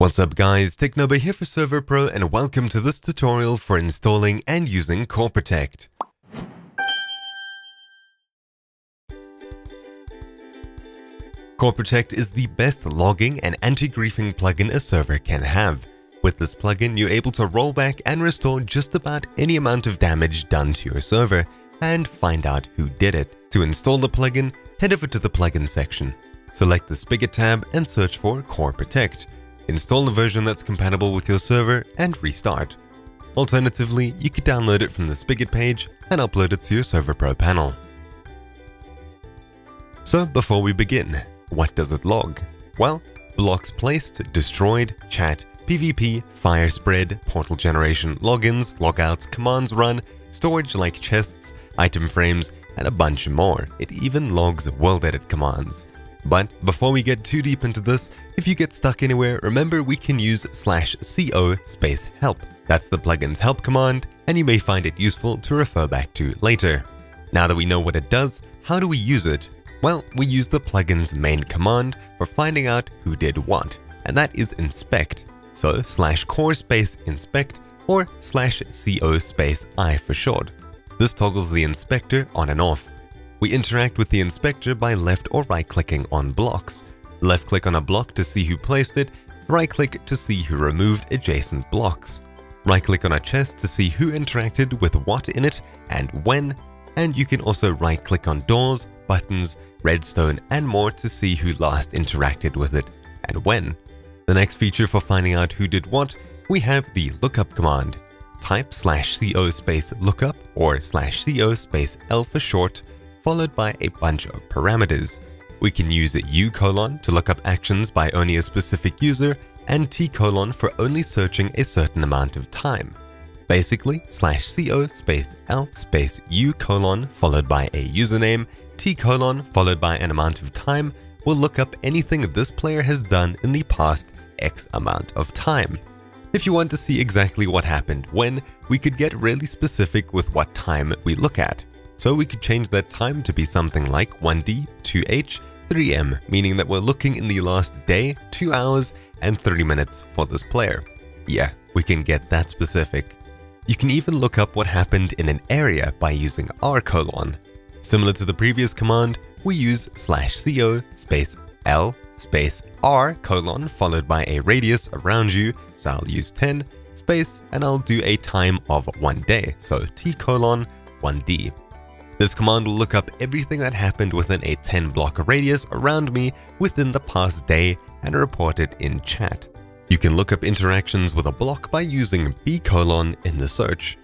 What's up guys, Technobo here for Server Pro and welcome to this tutorial for installing and using Core Protect. Core Protect is the best logging and anti-griefing plugin a server can have. With this plugin, you're able to roll back and restore just about any amount of damage done to your server and find out who did it. To install the plugin, head over to the plugin section. Select the Spigot tab and search for Core Protect install the version that's compatible with your server, and restart. Alternatively, you could download it from the Spigot page and upload it to your Server Pro panel. So before we begin, what does it log? Well, blocks placed, destroyed, chat, PvP, fire spread, portal generation, logins, logouts, commands run, storage like chests, item frames, and a bunch more. It even logs world edit commands. But before we get too deep into this, if you get stuck anywhere, remember we can use slash co space help. That's the plugin's help command, and you may find it useful to refer back to later. Now that we know what it does, how do we use it? Well, we use the plugin's main command for finding out who did what, and that is inspect. So slash core space inspect or slash co space i for short. This toggles the inspector on and off. We interact with the inspector by left or right clicking on blocks. Left click on a block to see who placed it, right click to see who removed adjacent blocks. Right click on a chest to see who interacted with what in it and when, and you can also right click on doors, buttons, redstone, and more to see who last interacted with it and when. The next feature for finding out who did what, we have the lookup command. Type slash co space lookup or slash co space l for short followed by a bunch of parameters. We can use u colon to look up actions by only a specific user and t colon for only searching a certain amount of time. Basically, slash co space l space u colon followed by a username, t colon followed by an amount of time will look up anything this player has done in the past x amount of time. If you want to see exactly what happened when, we could get really specific with what time we look at. So we could change that time to be something like 1D, 2H, 3M, meaning that we're looking in the last day, 2 hours, and 30 minutes for this player. Yeah, we can get that specific. You can even look up what happened in an area by using r colon. Similar to the previous command, we use slash co space l space r colon followed by a radius around you, so I'll use 10, space, and I'll do a time of one day, so t colon 1d. This command will look up everything that happened within a 10 block radius around me within the past day and report it in chat. You can look up interactions with a block by using b colon in the search.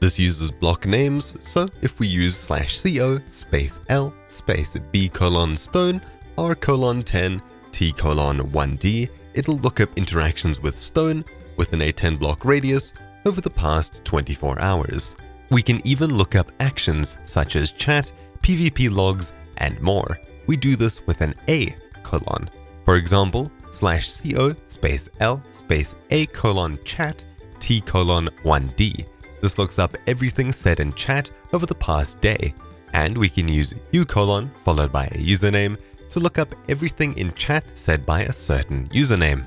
This uses block names, so if we use slash co space l space b colon stone r colon 10 t colon 1d, it'll look up interactions with stone within a 10 block radius over the past 24 hours. We can even look up actions such as chat, PvP logs, and more. We do this with an A colon. For example, slash co space l space a colon chat t colon 1d. This looks up everything said in chat over the past day, and we can use u colon followed by a username to look up everything in chat said by a certain username.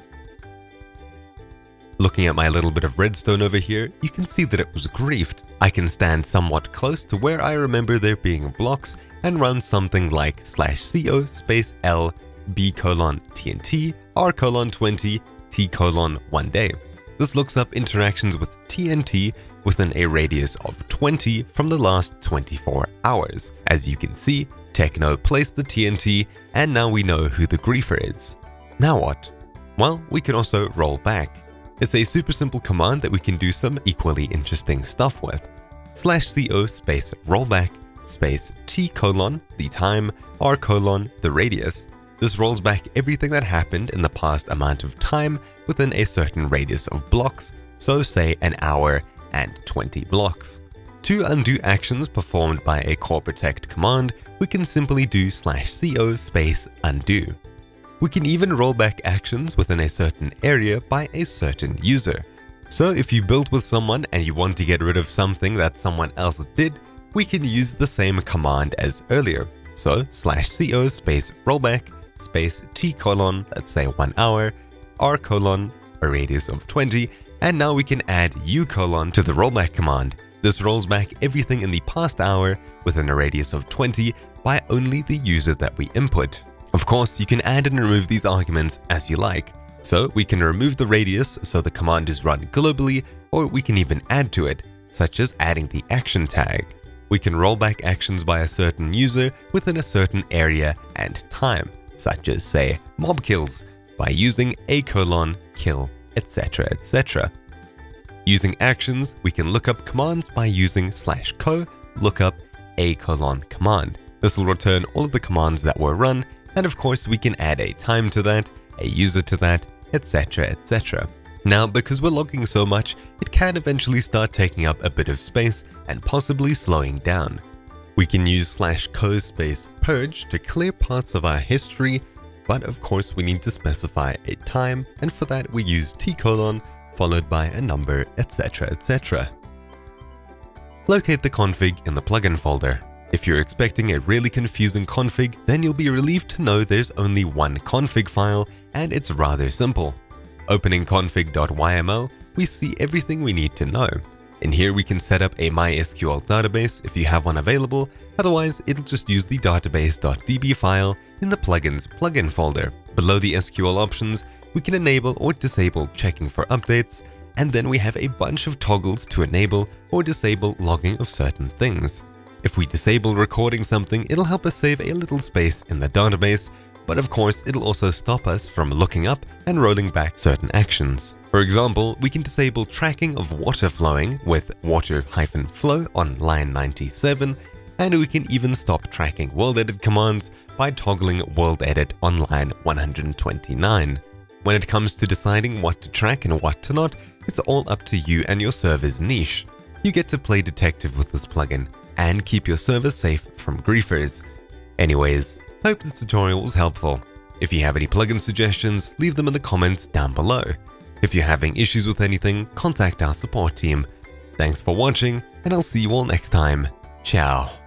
Looking at my little bit of redstone over here, you can see that it was griefed. I can stand somewhat close to where I remember there being blocks and run something like slash co space l b colon tnt r colon 20 t colon 1 day. This looks up interactions with TNT within a radius of 20 from the last 24 hours. As you can see, Techno placed the TNT and now we know who the griefer is. Now what? Well, we can also roll back. It's a super simple command that we can do some equally interesting stuff with. Slash co space rollback space t colon, the time, r colon, the radius. This rolls back everything that happened in the past amount of time within a certain radius of blocks, so say an hour and 20 blocks. To undo actions performed by a core protect command, we can simply do slash co space undo. We can even roll back actions within a certain area by a certain user. So if you built with someone and you want to get rid of something that someone else did, we can use the same command as earlier. So slash co space rollback space t colon, let's say one hour, r colon a radius of 20, and now we can add u colon to the rollback command. This rolls back everything in the past hour within a radius of 20 by only the user that we input. Of course, you can add and remove these arguments as you like. So we can remove the radius so the command is run globally, or we can even add to it, such as adding the action tag. We can roll back actions by a certain user within a certain area and time, such as say mob kills, by using a colon, kill, etc etc. Using actions, we can look up commands by using slash co lookup a colon command. This will return all of the commands that were run, and of course we can add a time to that, a user to that, etc etc. Now, because we're logging so much, it can eventually start taking up a bit of space and possibly slowing down. We can use slash co space purge to clear parts of our history, but of course we need to specify a time, and for that we use t colon followed by a number, etc etc. Locate the config in the plugin folder. If you're expecting a really confusing config, then you'll be relieved to know there's only one config file, and it's rather simple. Opening config.yml, we see everything we need to know. In here we can set up a MySQL database if you have one available, otherwise it'll just use the database.db file in the plugins plugin folder. Below the SQL options, we can enable or disable checking for updates, and then we have a bunch of toggles to enable or disable logging of certain things. If we disable recording something, it'll help us save a little space in the database, but of course it'll also stop us from looking up and rolling back certain actions. For example, we can disable tracking of water flowing with water-flow on line 97, and we can even stop tracking world edit commands by toggling world edit on line 129. When it comes to deciding what to track and what to not, it's all up to you and your server's niche. You get to play detective with this plugin and keep your server safe from griefers. Anyways, Hope this tutorial was helpful. If you have any plugin suggestions, leave them in the comments down below. If you're having issues with anything, contact our support team. Thanks for watching, and I'll see you all next time. Ciao.